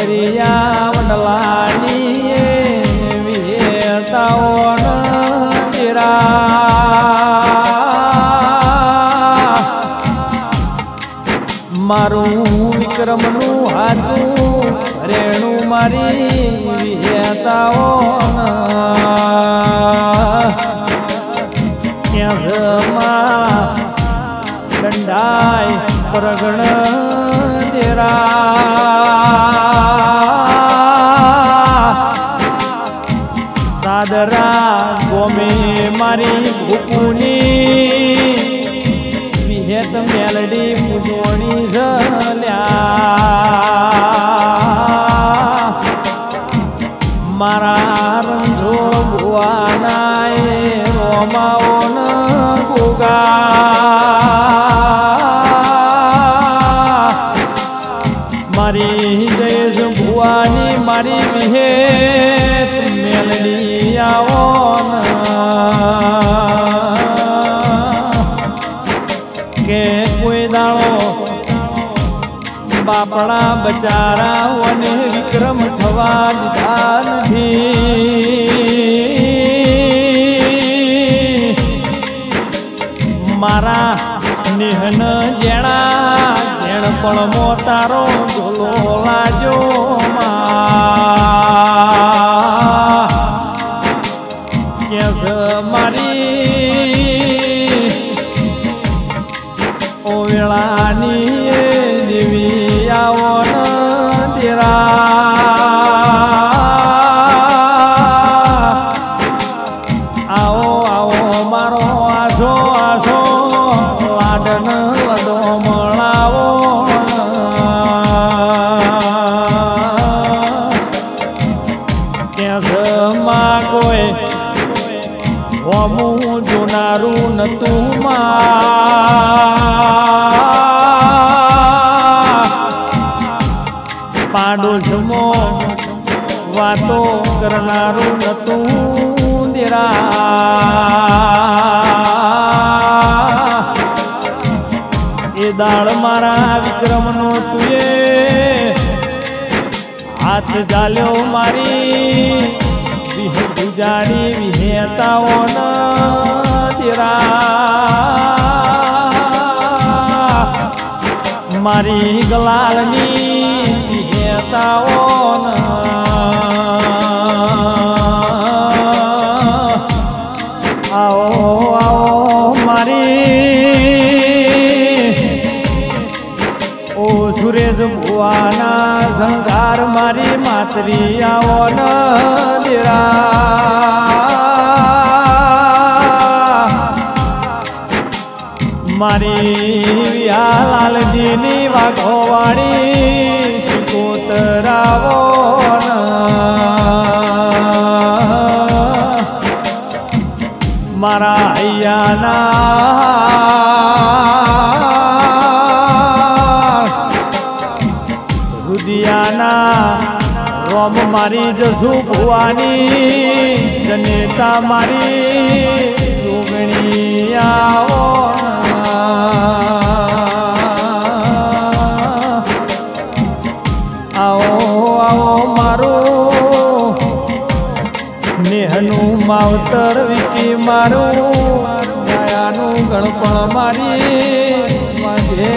ભરિયા વડલાની વિહેતાઓ મારું વિક્રમનું હાચું રેણું મારી વિહેતાઓ દંડાય પ્રગણ દેરા. ગોમે મારી ભૂકુની વિહેત મેલડી પૂજોણી ઝલ્યા. મારા રંજો ભુવાનાએ રોમાઓ ન ગુગા મારી જયેશ ભુવાની મારી વિહેત મેલડી બાપડા બચારાઓને વિક્રમ થવા દીધા નથી. મારા સ્નેહન જેણા જેણ પણ મોતારો ઝોલો લાજો. કેસમાં કોઈ. હોમું જોનારું નતું જમો વાતો કરનારું નતું દેરા. એ દાળ મારા વિક્રમનો તુએ હાથ જાલ્યો મારી. વિહ ગુજારી વિહેતાઓ ન તેરા મારી ગલાલની વિહેતાઓ સુરેશ ભુવાના સંઘાર મારી માતરી આવો દેરા મારી લાલજીની વાઘોવાળી શિકોતરાવો મારા હૈયાના મારી જસુ ભુવાની જનેતા મારી જોગણી આવો. આવો આવો મારો સ્નેહનું માવતર વિકી મારું માયાનું ગણપણ મારી વાગે